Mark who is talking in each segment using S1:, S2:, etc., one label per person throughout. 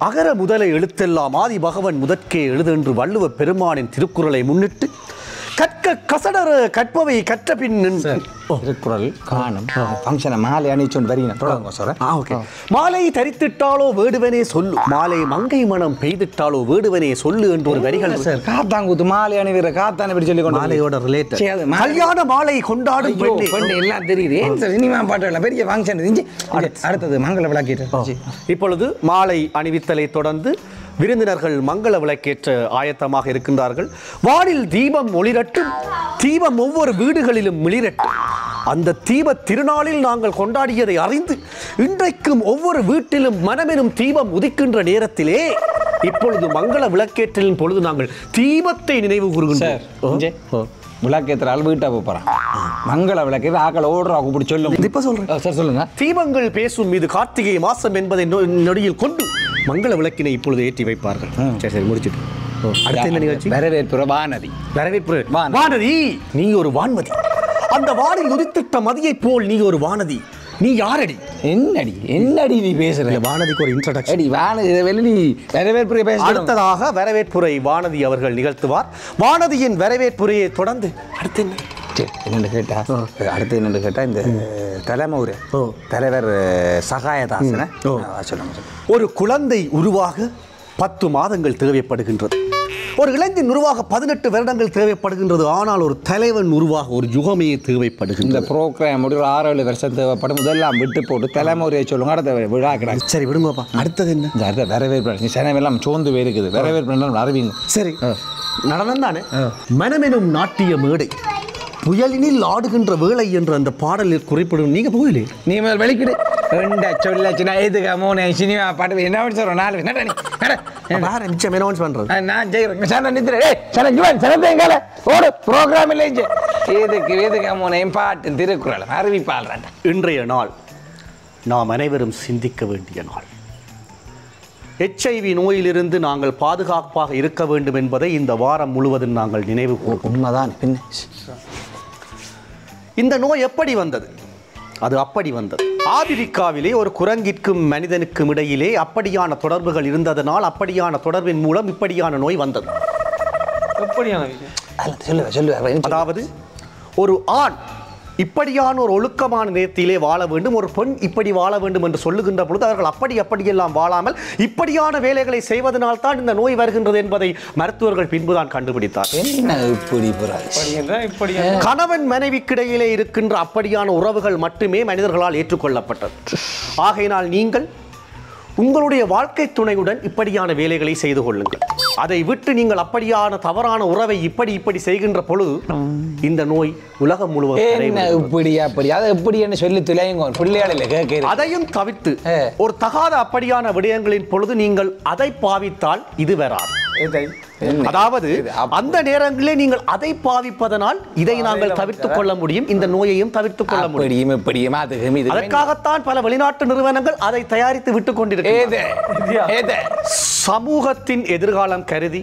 S1: அகர முதலை எழுத்தெல்லாம் ஆதி பகவன் முதற்கே எழுதென்று வள்ளுவ பெருமானின் திருக்குறளை முன்னிட்டு கற்க கசடர கற்பவை கற்ற பின்
S2: திருக்குறள் காணும். ஃபங்க்ஷனை மாலை அணிச்சோண்டு வரீங்க தொடங்க
S1: ஆ ஓகே. மாலை தரித்திட்டாலோ வேடுவனே சொல்லு. மாலை மங்கை மனம் பெய்திட்டாலோ வேடுவனே சொல்லு என்று ஒரு வரிகள்
S2: சார் காத்தாங்குத்து மாலை அணிவிற காத்தான இப்படி சொல்லி கொண்டு
S1: மாலையோட ரிலேட்டட் கல்யாண மாலை கொண்டாடும் பெண்ணே.
S2: பெண்ணு எல்லாம் தெரியுது. ஏன் சார் சினிமா பாட்டு பெரிய ஃபங்க்ஷன் இருந்துச்சு அடுத்தது மங்கள விளக்கிட்டு
S1: இப்பொழுது மாலை அணிவித்தலை தொடர்ந்து விருந்தினர்கள் மங்கள விளக்கேற்ற ஆயத்தமாக இருக்கின்றார்கள். வானில் தீபம் ஒளிரட்டும் தீபம் ஒவ்வொரு வீடுகளிலும் மிளிரட்டும். அந்த தீப திருநாளில் நாங்கள் கொண்டாடியதை அறிந்து இன்றைக்கும் ஒவ்வொரு வீட்டிலும் மனமெனும் தீபம் உதிக்கின்ற நேரத்திலே இப்பொழுது மங்கள விளக்கேற்றலின் பொழுது நாங்கள் தீபத்தை நினைவு
S2: சார்
S1: கூறுகின்றோம்
S2: விளக்கேற்ற ஆள் வீட்டா போறான். மங்கள விளக்கேற்ற ஆக்களை ஓடுறா கூப்பிட்டு சொல்லுங்க
S1: இப்ப சொல்றேன்.
S2: சார் சொல்லுங்க.
S1: தீபங்கள் பேசும் மீது கார்த்திகை மாசம் என்பதை நொடியில் கொண்டு மங்கள விளக்கினை இப்பொழுது ஏற்றி வைப்பார்கள். சரி சரி முடிச்சிட்டு. ஓ, அடுத்த என்ன நிகழ்ச்சி?
S2: வரவேற்புற வானதி.
S1: வரவேற்பு
S2: வானதி.
S1: நீ ஒரு வான்மதி. அந்த வானில் உதித்திட்ட மதியைப் போல் நீ ஒரு வானதி. நீ யாரடி?
S2: என்னடி? என்னடி நீ பேசுற?
S1: வானதிக்கு ஒரு இன்ட்ரடக்ஷன்
S2: அடி வானதி இதை வெளி நீ வரவேற்புரை பேச
S1: அடுத்ததாக வரவேற்புரை வானதி அவர்கள் நிகழ்த்துவார். வானதியின் வரவேற்புரையை தொடர்ந்து அடுத்து என்ன?
S2: சரி, என்னன்னு கேட்டா அடுத்து என்னன்னு கேட்டா இந்த தலைமூர்.
S1: ஓ.
S2: தலைவர் சகாயதாசன. சொல்லுங்க.
S1: ஒரு குழந்தை உருவாக பத்து மாதங்கள் தேவைப்படுகின்றது. ஒரு இளைஞன் உருவாக பதினெட்டு வருடங்கள் தேவைப்படுகின்றது. ஆனால் ஒரு தலைவன் உருவாக ஒரு யுகமே
S2: இந்த
S1: தேவைப்படுகின்றது
S2: ப்ரோக்ராம் ஒரு ஆறு ஏழு வருஷம் தேவைப்படும். இதெல்லாம் விட்டு போட்டு தலைமுறையை சொல்லுங்க அடுத்த விழா கிடாது
S1: சரி விடுங்கப்பா அடுத்தது என்ன?
S2: இந்த அடுத்த வரவேற்பு. சனவெல்லாம் சோர்ந்து போயிருக்குது. வரவேற்பு அறிவிங்க.
S1: சரி. நடனம் தானே? மனமெனும் நாட்டிய மேடை. புயலினில் ஆடுகின்ற வேளை என்று அந்த பாடலில் குறிப்பிடும். நீங்க போகலே
S2: நீ முதல் வெளிக்கிடு. ரெண்டா சொல்லாச்சுனா எதுக்கு மூணு சினிமா பாட்டு என்ன சொல்றோம் நாலு
S1: வேற பண்றது
S2: ஆ, நான் ஜெயிக்கிறேன் சன நித்திர ஏய் சன ஜுவன் சனத்தை எங்கால ஓடு ப்ரோக்ராம் இல்லை இங்க. எதுக்கு எதுக்கு மூணு பாட்டு திருக்குறள்
S1: இன்றைய நாள் நாம் அனைவரும் சிந்திக்க வேண்டிய நாள். எச்ஐவி நோயிலிருந்து நாங்கள் பாதுகாப்பாக இருக்க வேண்டும் என்பதை இந்த வாரம் முழுவதும் நாங்கள் நினைவு கூர்வோம்.
S2: உண்மைதான் பின்ன.
S1: இந்த நோய் எப்படி வந்தது? அது அப்படி வந்தது. ஆபிரிக்காவிலே ஒரு குரங்கிற்கும் மனிதனுக்கும் இடையிலே அப்படியான தொடர்புகள் இருந்ததனால் அப்படியான தொடர்பின் மூலம் இப்படியான நோய் வந்தது. அதாவது ஒரு ஆண் இப்படியான ஒரு ஒழுக்கமான நேர்த்தியிலே வாழ வேண்டும். ஒரு பெண் இப்படி வாழ வேண்டும் என்று சொல்லுகின்ற பொழுது அவர்கள் அப்படி அப்படியெல்லாம் வாழாமல் இப்படியான வேலைகளை செய்வதனால் தான் இந்த நோய் வருகின்றது என்பதை மருத்துவர்கள் பின்புதான் கண்டுபிடித்தார். கணவன் மனைவிக்கிடையிலே இருக்கின்ற அப்படியான உறவுகள் மட்டுமே மனிதர்களால் ஏற்றுக்கொள்ளப்பட்டது. ஆகையினால் நீங்கள் உங்களுடைய வாழ்க்கை துணையுடன் இப்படியான வேலைகளை செய்து கொள்ளுங்கள் அதை விட்டு நீங்கள் அப்படியான தவறான உறவை இப்படி இப்படி செய்கின்ற பொழுது இந்த நோய் உலகம் முழுவதும்.
S2: இப்படி அப்படி அதை எப்படி என்ன சொல்லி துளையுங்க பிள்ளையாளில்
S1: அதையும் தவிர்த்து. ஒரு தகாத அப்படியான விடயங்களின் பொழுது நீங்கள் அதை பாவித்தால் இது வராது? அதாவது அந்த நேரங்களிலே நீங்கள் அதை பாவிப்பதனால் இதை நாங்கள் தவிர்த்துக் கொள்ள முடியும். இந்த நோயையும் தவிர்த்துக் கொள்ள முடியும்.
S2: இப்படியும்
S1: அதற்காகத்தான் பல வெளிநாட்டு நிறுவனங்கள் அதை தயாரித்து விட்டுக் கொண்டிருக்கிறது
S2: ஏது? ஏது?
S1: சமூகத்தின் எதிர்காலம் கருதி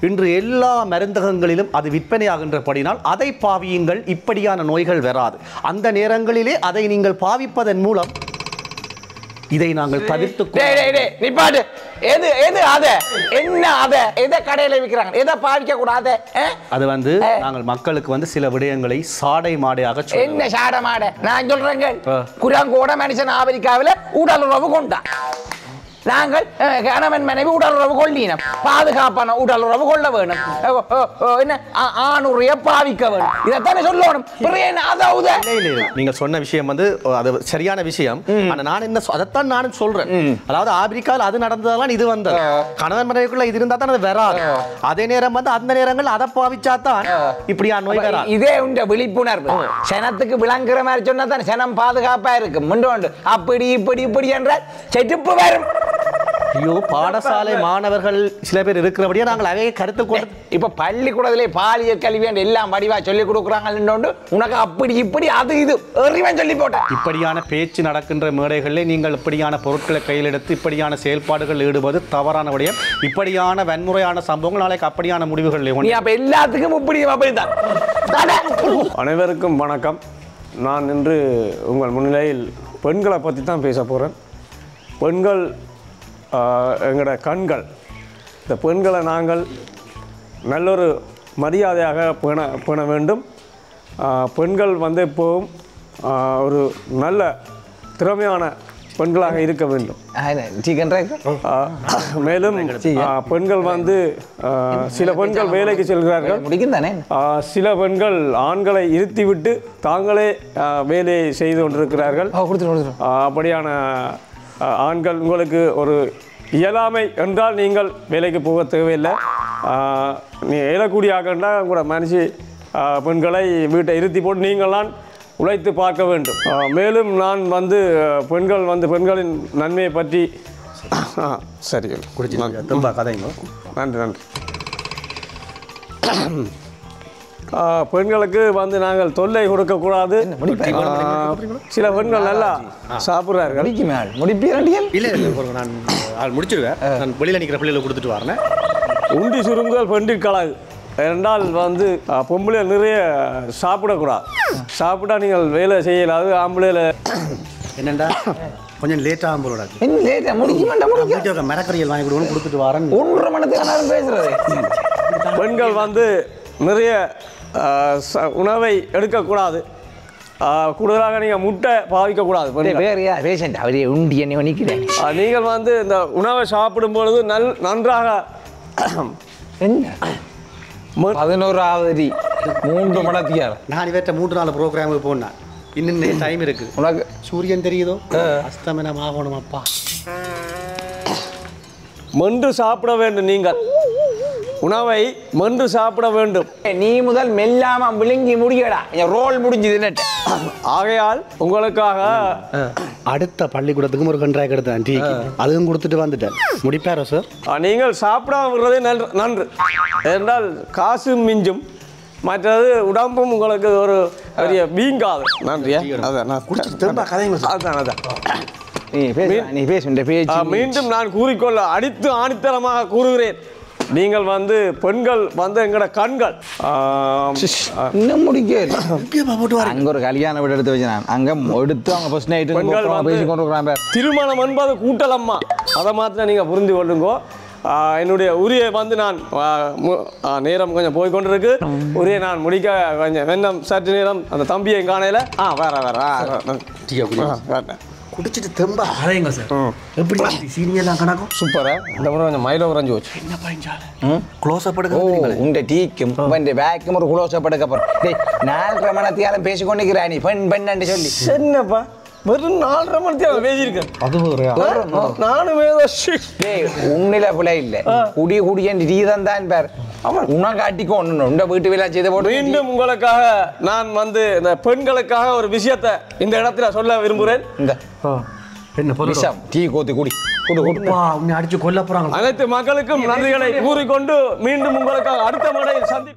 S1: இன்று எல்லா மருந்தகங்களிலும் அது விற்பனையாகின்றபடினால் அதை பாவியுங்கள். இப்படியான நோய்கள் வராது. அந்த நேரங்களிலே அதை நீங்கள் பாவிப்பதன் மூலம் இதை நாங்கள் தவிர்த்துக்
S2: எது எது அத? என்ன அத? எதை கடையில விக்கிறாங்க? எதை பாவிக்க கூடாது
S1: அது வந்து நாங்கள் மக்களுக்கு வந்து சில விடயங்களை சாடை மாடையாக
S2: என்ன சாட மாட? நான் சொல்றேங்க. குரங்கோட மனுஷன் ஆப்பிரிக்காவில உடல் உறவு கொண்டான். நாங்கள் கணவன் மனைவி உடல் உறவு கொள்ளினம் பாதுகாப்பான உடல் உறவு கொள்ள வேணும் என்ன ஆ- ஆணுடைய பாவிக்க வேணும் இதைத்தானே சொல்லணும் அதாவது.
S1: நீங்க சொன்ன விஷயம் வந்து அது சரியான விஷயம் ஆனா நான் என்ன அதைத்தான் நானும் சொல்றேன் அதாவது ஆப்பிரிக்காவில் அது நடந்ததெல்லாம் இது வந்தது கணவன் மனைவிக்குள்ள இது இருந்தா தான் அது வராது அதே நேரம் வந்து அந்த நேரங்கள் அதை பாவிச்சா தான் இப்படியா நோய்
S2: இதே உண்ட விழிப்புணர்வு சனத்துக்கு விளங்குற மாதிரி சொன்னா தான் சனம் பாதுகாப்பா இருக்கு முண்டோண்டு அப்படி இப்படி இப்படி என்ற செட்டுப்பு வரும்
S1: ஐயோ பாடசாலை மாணவர்கள் சில பேர் இருக்கிறபடியா நாங்கள் அவையை கருத்து கொண்டு
S2: இப்ப பள்ளிக்கூடத்திலே பாலியல் கல்வி என்று எல்லாம் வடிவா சொல்லி கொடுக்குறாங்க உனக்கு அப்படி இப்படி அது இது எறிவன் சொல்லி போட்டேன்
S1: இப்படியான பேச்சு நடக்கின்ற மேடைகளில் நீங்கள் இப்படியான பொருட்களை கையில் எடுத்து இப்படியான செயல்பாடுகள் ஈடுபது தவறான விடயம். இப்படியான வன்முறையான சம்பவங்கள் நாளைக்கு அப்படியான முடிவுகள்
S2: நீ அப்ப எல்லாத்துக்கும் இப்படி அப்படிதான் தானே?
S3: அனைவருக்கும் வணக்கம். நான் இன்று உங்கள் முன்னிலையில் பெண்களை பற்றி தான் பேச போகிறேன் பெண்கள் எங்களோட கண்கள். இந்த பெண்களை நாங்கள் நல்லொரு மரியாதையாக பேண பேண வேண்டும். பெண்கள் வந்து எப்போவும் ஆஹ் ஒரு நல்ல திறமையான பெண்களாக இருக்க வேண்டும். மேலும் பெண்கள் வந்து சில பெண்கள் வேலைக்கு செல்கிறார்கள். சில பெண்கள் ஆண்களை இருத்திவிட்டு தாங்களே வேலையை செய்து கொண்டிருக்கிறார்கள். அப்படியான ஆண்கள் உங்களுக்கு ஒரு இயலாமை என்றால் நீங்கள் வேலைக்கு போக தேவையில்லை. நீ இயலக்கூடிய ஆகண்டா கூட மனுஷி பெண்களை வீட்டை இருத்தி போட்டு நீங்கள்லாம் உழைத்து பார்க்க வேண்டும். மேலும் நான் வந்து பெண்கள் வந்து பெண்களின் நன்மையை பற்றி சரி.
S1: திரும்ப கதைங்க.
S3: நன்றி நன்றி. பெண்களுக்கு வந்து நாங்கள் தொல்லை கொடுக்கக்கூடாது. சில பெண்கள் நல்லா சாப்பிட்றார்கள்.
S1: நான் ஆள் முடிச்சிருவேன். நான் வெளியில் நிற்கிற பிள்ளைகளை கொடுத்துட்டு வரேன்.
S3: உண்டி சுருங்குதல் பெண்டிற் கழகு என்றால் வந்து பொம்பளை நிறைய சாப்பிடக்கூடாது. சாப்பிட்டா நீங்கள் வேலை செய்யலாது ஆம்பளையில்
S1: என்னண்டா? கொஞ்சம் லேட்டாக போலோட.
S2: என்ன லேட்டா முடிக்க வேண்டாம் முடிக்க.
S1: மரக்கறியல் வாங்கி கொடுக்கணும் கொடுத்துட்டு வரேன்.
S2: ஒன்றரை மணி நேரம் பேசுறது.
S3: பெண்கள் வந்து நிறைய உணவை எடுக்கக்கூடாது. கூடுதலாக நீங்கள் முட்டை பாவிக்கக்கூடாது
S2: பேஷண்ட் அவரே உண்டி என்ன நிற்கிறேன்
S3: நீங்கள் வந்து இந்த உணவை சாப்பிடும் பொழுது நல் நன்றாக
S2: என்ன? பதினோராவது அடி. மூன்று மணத்தியார்
S1: நான் இவற்றை மூன்று நாள் ப்ரோக்ராமுக்கு போனேன் இன்னும் டைம் இருக்குது
S2: உனக்கு
S1: சூரியன் தெரியுதோ? அஸ்தமனம் ஆகணும் அப்பா
S3: மென்று சாப்பிட வேண்டும் நீங்கள். உணவை மென்று சாப்பிட வேண்டும்.
S2: நீ முதல் மெல்லாம விழுங்கி முடியடா. என் ரோல் முடிஞ்சது நட்டு
S3: ஆகையால் உங்களுக்காக
S1: அடுத்த பள்ளிக்கூடத்துக்கும் ஒரு கண்ட்ராக்ட் எடுத்தேன் டீ அதுவும் கொடுத்துட்டு வந்துட்டேன். முடிப்பாரோ சார்
S3: நீங்கள் சாப்பிடாம விடுறதே நன்று நன்று. என்றால் காசு மிஞ்சும். மற்றது உடம்பும் உங்களுக்கு ஒரு பெரிய வீங்காது. நன்றியா அதான் நான்
S1: குடிச்சிட்டு திரும்ப கதைங்க
S3: அதான் அதான்.
S2: நீ பேசு நீ பேசு
S3: மீண்டும் நான் கூறிக்கொள்ள அடித்து ஆணித்தரமாக கூறுகிறேன். நீங்கள் வந்து பெண்கள் வந்து எங்களோட கண்கள்
S2: இன்னும்
S1: வரேன்
S2: அங்க ஒரு கல்யாண வீடு எடுத்து வச்சு அங்க எடுத்து அவங்க ஃபர்ஸ்ட் நைட்டு
S3: பெண்கள்
S2: பேசி கொண்டு இருக்கிறான் பார்
S3: திருமணம் என்பது கூட்டலம்மா அதை மாத்திரம் நீங்கள் புரிந்து கொள்ளுங்கோ என்னுடைய உரியை வந்து நான் நேரம் கொஞ்சம் போய் கொண்டிருக்கு உரியை நான் முடிக்க கொஞ்சம் வெண்ணம் சற்று நேரம் அந்த தம்பியை காணையில் ஆ வேற வேற
S1: குடிச்சிட்டு திரும்ப அரைங்க சார். எப்படி சீனியர்லாம் கணக்கும்?
S3: சூப்பரா. இந்த முறை கொஞ்சம் மயில உறைஞ்சு போச்சு.
S1: என்ன பையன் க்ளோஸ் அப்
S2: ஓ
S1: எடுக்க
S2: உண்ட டீக்கும் உண்ட பேக்கும் ஒரு குளோஸ் படுக்க போறோம் டேய் நாலரை மணத்தியாலும் பேசி கொண்டிருக்கிறா நீ பெண் பெண்ணு சொல்லி.
S3: என்னப்பா? வெறும் நாலரை மணி பேசியிருக்கேன்.
S1: அது வேறையா
S3: நானும் ஏதோ ஷி.
S2: டேய் உன்னில பிள்ளை இல்ல. குடி குடியன் ரீதம் தான் பார் அவன் உனக்கு அட்டிக்கு ஒன்று வீட்டு வேலை செய்த போட்டு
S3: மீண்டும் உங்களுக்காக நான் வந்து இந்த பெண்களுக்காக ஒரு விஷயத்தை இந்த இடத்துல சொல்ல விரும்புகிறேன்.
S2: இந்த
S1: என்ன
S2: விஷம் டீ கோத்து குடி.
S1: அடிச்சு கொல்ல போறாங்க
S3: அனைத்து மக்களுக்கும் நன்றிகளை கூறிக்கொண்டு மீண்டும் உங்களுக்காக அடுத்த முறையில் சந்தி